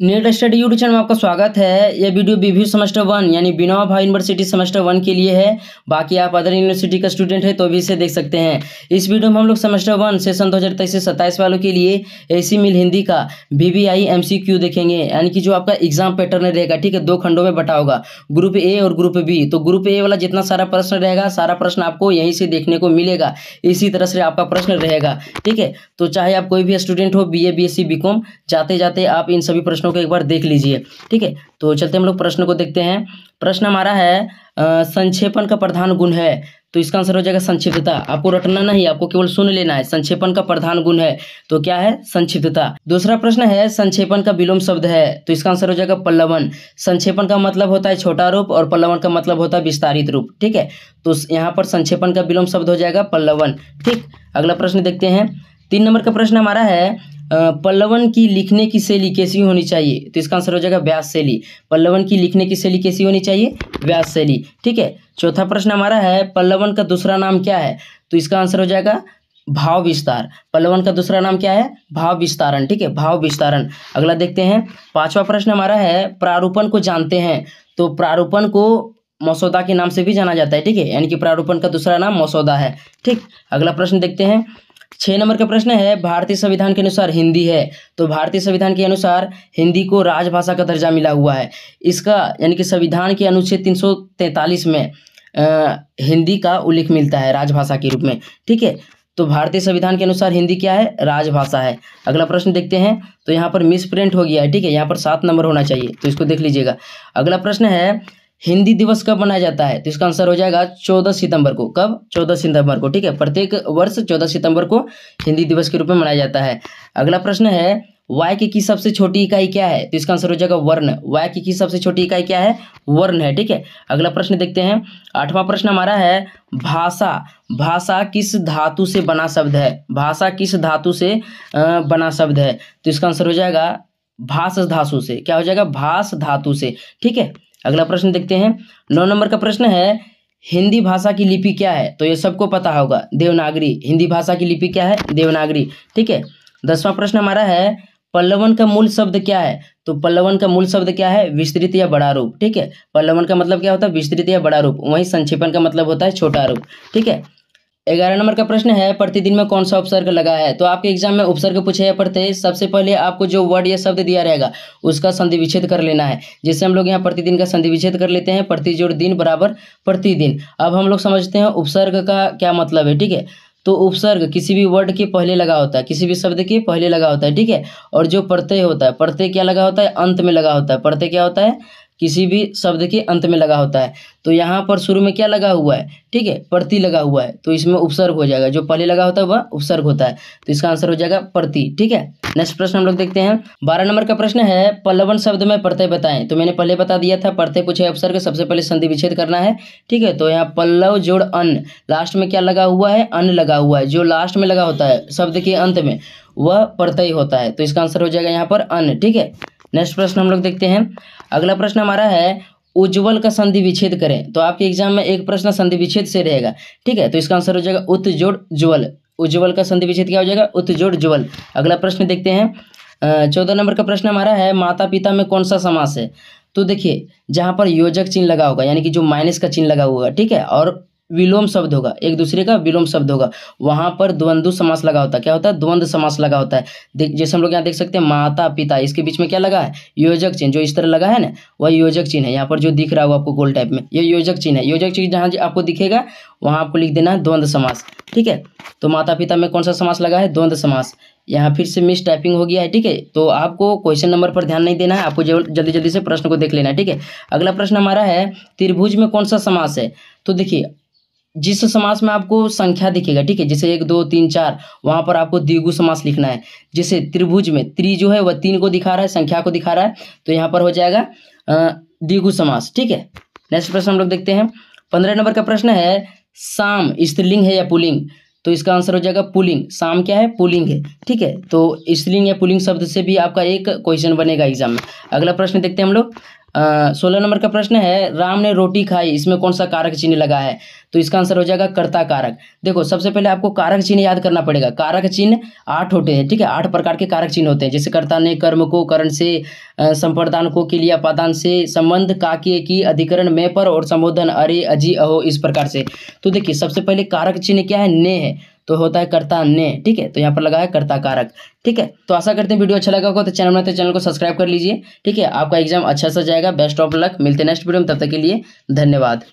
Net study YouTube channel में आपका स्वागत है। यह वीडियो बीवी सेमेस्टर वन, यानी बिनोवा भाई यूनिवर्सिटी सेमेस्टर वन के लिए है। बाकी आप अदर यूनिवर्सिटी का स्टूडेंट है तो भी इसे देख सकते हैं। इस वीडियो में हम लोग सेमेस्टर वन सेशन दो हज़ार तेईस से सत्ताईस वालों के लिए एसी मिल हिंदी का B B I M C Q देखेंगे। यानी कि जो आपका एग्ज़ाम पैटर्न रहेगा, ठीक है, दो खंडों में बटा होगा। ग्रुप ए और ग्रुप बी तो ग्रुप ए वाला जितना सारा प्रश्न रहेगा, सारा प्रश्न आपको यहीं से देखने को मिलेगा। इसी तरह से आपका प्रश्न रहेगा, ठीक है। तो चाहे आप कोई भी स्टूडेंट हो B A B S C B com जाते जाते आप इन सभी प्रश्नों को एक बार देख लीजिए, ठीक है? तो चलते हम लोग प्रश्न को देखते हैं। प्रश्न हमारा है संक्षेपण का प्रधान गुण है। तो इसका आंसर हो जाएगा संक्षिप्तता। आपको रटना नहीं, आपको केवल सुन लेना है। संक्षेपण का प्रधान गुण है तो क्या है? संक्षिप्तता। दूसरा प्रश्न है, संक्षेपण का विलोम शब्द है तो इसका आंसर हो जाएगा पल्लवन। संक्षेपण का मतलब होता है छोटा रूप और पल्लवन का मतलब होता है विस्तारित रूप, ठीक है? तो यहाँ पर संक्षेपण का विलोम शब्द हो जाएगा पल्लवन, ठीक? अगला प्रश्न देखते हैं। तीन नंबर का प्रश्न हमारा है पल्लवन की लिखने की शैली कैसी होनी चाहिए? तो इसका आंसर हो जाएगा व्यास शैली। पल्लवन की लिखने की शैली कैसी होनी चाहिए? व्यास शैली। ठीक है? चौथा प्रश्न हमारा है, पल्लवन का दूसरा नाम क्या है? तो इसका आंसर हो जाएगा भाव विस्तार। पल्लवन का दूसरा नाम क्या है? भाव विस्तारण। ठीक है? भाव विस्तारण। अगला देखते हैं। पांचवा प्रश्न हमारा है, प्रारूपण को जानते हैं। तो प्रारूपण को मसौदा के नाम से भी जाना जाता है। ठीक है? यानी कि प्रारूपण का दूसरा नाम मसौदा है। ठीक? अगला प्रश्न देखते हैं। छः नंबर का प्रश्न है भारतीय संविधान के अनुसार हिंदी है। तो भारतीय संविधान के अनुसार हिंदी को राजभाषा का दर्जा मिला हुआ है। इसका यानी कि संविधान के अनुच्छेद 343 में अ, हिंदी का उल्लेख मिलता है राजभाषा के रूप में। ठीक है? तो भारतीय संविधान के अनुसार हिंदी क्या है? राजभाषा है। अगला प्रश्न देखते हैं। तो यहाँ पर मिस प्रिंट हो गया है। ठीक है? यहाँ पर सात नंबर होना चाहिए। तो इसको देख लीजिएगा। अगला प्रश्न है हिंदी दिवस कब मनाया जाता है? तो इसका आंसर हो जाएगा चौदह सितंबर को। कब? चौदह सितंबर को, ठीक है? प्रत्येक वर्ष चौदह सितंबर को हिंदी दिवस के रूप में मनाया जाता है। अगला प्रश्न है, वाय की सबसे छोटी इकाई क्या है? तो इसका आंसर हो जाएगा वर्ण। वाक्य की सबसे छोटी इकाई क्या है? वर्ण है, ठीक है? अगला प्रश्न देखते हैं। आठवां प्रश्न हमारा है, भाषा। भाषा किस धातु से बना शब्द है? भाषा किस धातु से बना शब्द है? तो इसका आंसर हो जाएगा भाष धातु से। क्या हो जाएगा? भाष धातु से, ठीक है? अगला प्रश्न देखते हैं। नौ नंबर का प्रश्न है, हिंदी भाषा की लिपि क्या है? तो ये सबको पता होगा, देवनागरी। हिंदी भाषा की लिपि क्या है? देवनागरी। ठीक है? दसवां प्रश्न हमारा है, पल्लवन का मूल शब्द क्या है? तो पल्लवन का मूल शब्द क्या है? विस्तृत या बड़ा रूप। ठीक है? पल्लवन का मतलब क्या होता है? विस्तृत या बड़ा रूप। वहीं संक्षेपण का मतलब होता है छोटा रूप। ठीक है? ग्यारह नंबर का प्रश्न है, प्रतिदिन में कौन सा उपसर्ग लगा है? तो आपके एग्ज़ाम में उपसर्ग पूछे या पढ़ते, सबसे पहले आपको जो वर्ड या शब्द दिया रहेगा, उसका संधि विच्छेद कर लेना है। जैसे हम लोग यहाँ प्रतिदिन का संधि विच्छेद कर लेते हैं प्रति जोड़ दिन बराबर प्रतिदिन। अब हम लोग समझते हैं उपसर्ग का क्या मतलब है, ठीक है? तो उपसर्ग किसी भी वर्ड के पहले लगा होता है, किसी भी शब्द के पहले लगा होता है, ठीक है? और जो प्रत्यय होता है, प्रत्यय क्या लगा होता है? अंत में लगा होता है। प्रत्यय क्या होता है? किसी भी शब्द के अंत में लगा होता है। तो यहाँ पर शुरू में क्या लगा हुआ है? ठीक है, प्रति लगा हुआ है। तो इसमें उपसर्ग हो जाएगा। जो पहले लगा होता है, वह उपसर्ग होता है। तो इसका आंसर हो जाएगा प्रति। ठीक है? नेक्स्ट प्रश्न हम लोग देखते हैं। बारह नंबर का प्रश्न है, पल्लवन शब्द में प्रत्यय बताएँ। तो मैंने पहले बता दिया था, प्रत्यय पूछे उपसर्ग। सबसे पहले संधि विच्छेद करना है। ठीक है? तो यहाँ पल्लव जोड़ अन्न लास्ट में क्या लगा हुआ है? अन्न लगा हुआ है। जो लास्ट में लगा होता है, शब्द के अंत में, वह प्रत्यय होता है। तो इसका आंसर हो जाएगा यहाँ पर अन्न ठीक है? नेक्स्ट प्रश्न हम लोग देखते हैं। अगला प्रश्न हमारा है, उज्ज्वल का संधि विच्छेद करें। तो आपके एग्ज़ाम में एक प्रश्न संधि विच्छेद से रहेगा, ठीक है? तो इसका आंसर हो जाएगा उत जोड़ ज्वल। उज्ज्वल का संधि विच्छेद क्या हो जाएगा? उत ज्वल। अगला प्रश्न देखते हैं। चौदह नंबर का प्रश्न हमारा है माता पिता में कौन सा समास है? तो देखिए, जहाँ पर योजक चिन्ह लगा होगा, यानी कि जो माइनस का चिन्ह लगा हुआ है ठीक है? और विलोम शब्द होगा, एक दूसरे का विलोम शब्द होगा। वहाँ पर द्वंद्व समास लगा होता है। क्या होता है? द्वंद्व समास लगा होता है। जैसे हम लोग यहाँ देख सकते हैं, माता, पिता, इसके बीच में क्या लगा है? योजक चिन्ह, जो इस तरह लगा है ना, वह योजक चिन्ह है। यहाँ पर जो दिख रहा होगा आपको गोल टाइप में ये योजक चिन्ह है। योजक चिन्ह जहाँ आपको दिखेगा, वहाँ आपको लिख देना है द्वंद्व समास। ठीक है? तो माता, पिता में कौन सा समास लगा है? द्वंद्व समास। यहाँ फिर से मिस टाइपिंग हो गया है। ठीक है? तो आपको क्वेश्चन नंबर पर ध्यान नहीं देना है। आपको जल्दी जल्दी से प्रश्न को देख लेना है। ठीक है? अगला प्रश्न हमारा है, त्रिभुज में कौन सा समास है? तो देखिए जिस समास में आपको संख्या दिखेगा, ठीक है? जैसे एक, दो, तीन, चार, वहाँ पर आपको द्विगु समास लिखना है। जैसे त्रिभुज में, त्रि जो है, वह तीन को दिखा रहा है, संख्या को दिखा रहा है तो यहाँ पर हो जाएगा द्विगु समास, ठीक है? नेक्स्ट प्रश्न हम लोग देखते हैं। पंद्रह नंबर का प्रश्न है, साम स्त्रीलिंग है या पुलिंग? तो इसका आंसर हो जाएगा पुलिंग। साम क्या है? पुलिंग है, ठीक है? तो स्त्रीलिंग या पुलिंग शब्द से भी आपका एक क्वेश्चन बनेगा एग्ज़ाम में। अगला प्रश्न देखते हैं हम लोग। सोलह नंबर का प्रश्न है, राम ने रोटी खाई, इसमें कौन सा कारक चिन्ह लगा है? तो इसका आंसर हो जाएगा कर्ता कारक। देखो, सबसे पहले आपको कारक चिन्ह याद करना पड़ेगा। कारक चिन्ह आठ होते हैं, ठीक है? आठ प्रकार के कारक चिन्ह होते हैं, जैसे कर्ता ने कर्म को, करण से संप्रदान को के लिए पादान से, संबंध, काके की, अधिकरण, में पर, और संबोधन, अरे, अजी, अहो, इस प्रकार से। तो देखिए, सबसे पहले कारक चिन्ह क्या है? ने है तो होता है कर्ता ने, ठीक है? तो यहाँ पर लगा है कर्ता कारक, ठीक है? तो आशा करते हैं वीडियो अच्छा लगा होगा तो चैनल में तो चैनल को सब्सक्राइब कर लीजिए, ठीक है? आपका एग्ज़ाम अच्छा सा जाएगा, बेस्ट ऑफ़ लक, मिलते नेक्स्ट वीडियो में, तब तक के लिए धन्यवाद।